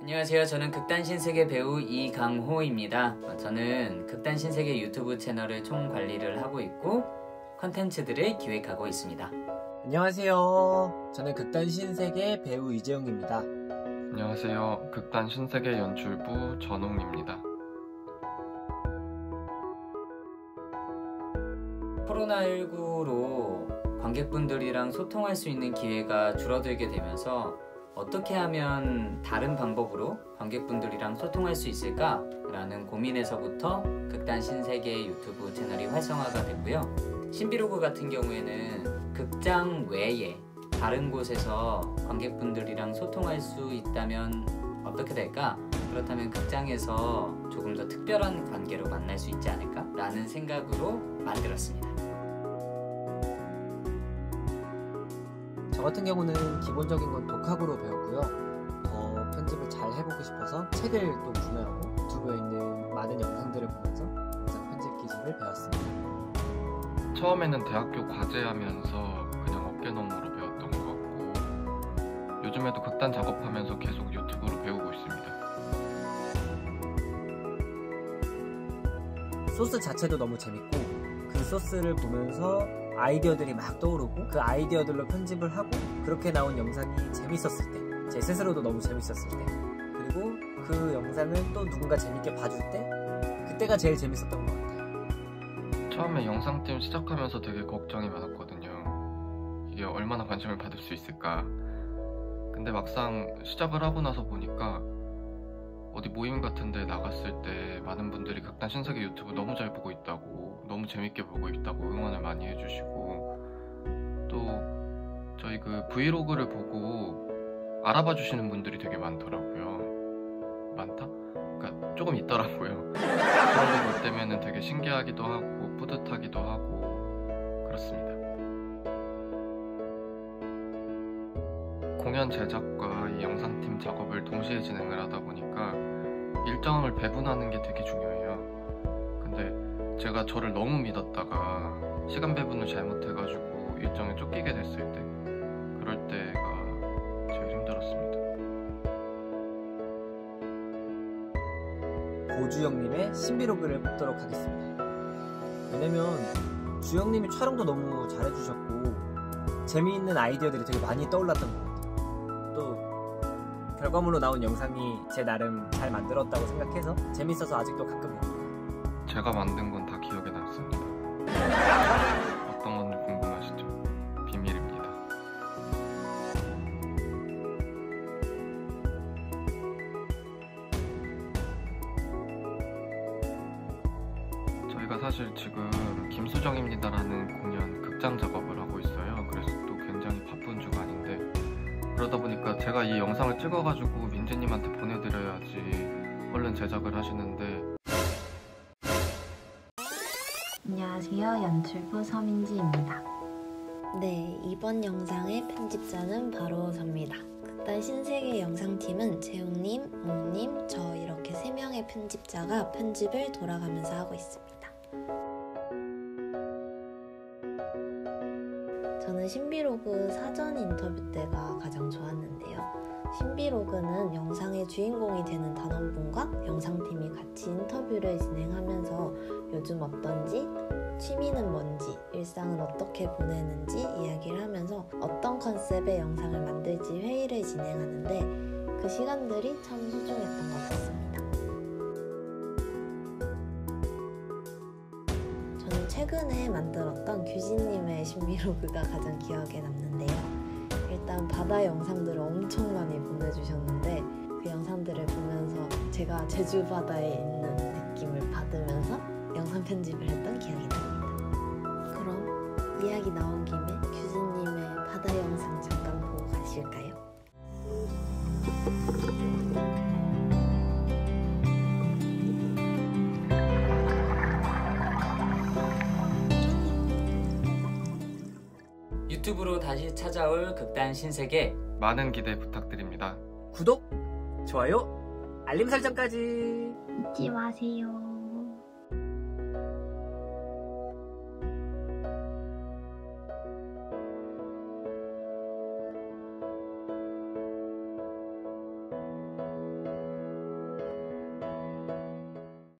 안녕하세요. 저는 극단 신세계 배우 이강호입니다. 어, 저는 극단 신세계 유튜브 채널을 총 관리를 하고 있고 컨텐츠들을 기획하고 있습니다. 안녕하세요. 저는 극단 신세계 배우 이재용입니다. 안녕하세요. 극단 신세계 연출부 전홍입니다. 코로나19로 관객분들이랑 소통할 수 있는 기회가 줄어들게 되면서 어떻게 하면 다른 방법으로 관객분들이랑 소통할 수 있을까? 라는 고민에서부터 극단 신세계 유튜브 채널이 활성화가 됐고요. 신비로그 같은 경우에는 극장 외에 다른 곳에서 관객분들이랑 소통할 수 있다면 어떻게 될까? 그렇다면 극장에서 조금 더 특별한 관계로 만날 수 있지 않을까? 라는 생각으로 만들었습니다. 저 같은 경우는 기본적인 건 독학으로 배웠고요. 더 편집을 잘 해보고 싶어서 책을 또 구매하고 유튜브에 있는 많은 영상들을 보면서 영상 편집 기술을 배웠습니다. 처음에는 대학교 과제하면서 그냥 어깨너머로 배웠던 것 같고 요즘에도 극단 작업하면서 계속 유튜브로 배우고 있습니다. 소스 자체도 너무 재밌고 그 소스를 보면서 아이디어들이 막 떠오르고 그 아이디어들로 편집을 하고 그렇게 나온 영상이 재밌었을 때 제 스스로도 너무 재밌었을 때 그리고 그 영상을 또 누군가 재밌게 봐줄 때 그때가 제일 재밌었던 것 같아요. 처음에 영상팀 시작하면서 되게 걱정이 많았거든요. 이게 얼마나 관심을 받을 수 있을까. 근데 막상 시작을 하고 나서 보니까 어디 모임 같은 데 나갔을 때 많은 분들이 극단 신세계 유튜브 너무 잘 보고 있다고 너무 재밌게 보고 있다고 응원을 많이 해주시고 또 저희 그 브이로그를 보고 알아봐 주시는 분들이 되게 많더라고요. 많다? 그러니까 조금 있더라고요. 그런 거 볼 때면은 되게 신기하기도 하고 뿌듯하기도 하고 그렇습니다. 공연 제작과 이 영상팀 작업을 동시에 진행을 하다 보니까 일정을 배분하는 게 되게 중요해요. 근데 제가 저를 너무 믿었다가 시간 배분을 잘못해가지고 일정에 쫓기게 됐을 때 그럴 때가 제일 힘들었습니다. 고주영님의 신비로그를 뽑도록 하겠습니다. 왜냐면 주영님이 촬영도 너무 잘해주셨고 재미있는 아이디어들이 되게 많이 떠올랐던 것 같아요. 또 결과물로 나온 영상이 제 나름 잘 만들었다고 생각해서 재밌어서 아직도 가끔 봅니다. 제가 만든 건 다 기억에 남습니다. 어떤 건지 궁금하시죠? 비밀입니다. 저희가 사실 지금 김수정입니다라는 공연 극장 작업을 그러다 보니까 제가 이 영상을 찍어가지고 민재님한테 보내드려야지 얼른 제작을 하시는데 안녕하세요. 연출부 서민지입니다. 네, 이번 영상의 편집자는 바로 접니다. 극단 신세계 영상팀은 재웅님, 몽님, 저 이렇게 3명의 편집자가 편집을 돌아가면서 하고 있습니다. 저는 신비로그 사전 인터뷰 때가. 신비로그는 영상의 주인공이 되는 단원분과 영상팀이 같이 인터뷰를 진행하면서 요즘 어떤지, 취미는 뭔지, 일상은 어떻게 보내는지 이야기를 하면서 어떤 컨셉의 영상을 만들지 회의를 진행하는데 그 시간들이 참 소중했던 것 같습니다. 저는 최근에 만들었던 규진님의 신비로그가 가장 기억에 남는데요. 일단 바다 영상들을 엄청 많이 보내주셨는데 그 영상들을 보면서 제가 제주 바다에 있는 느낌을 받으면서 영상 편집을 했던 기억이 납니다. 그럼 이야기 나온 김에 규진님의 바다 영상 잠깐 보고 가실까요? 유튜브로 다시 찾아올 극단 신세계 많은 기대 부탁드립니다. 구독, 좋아요, 알림 설정까지. 잊지 마세요.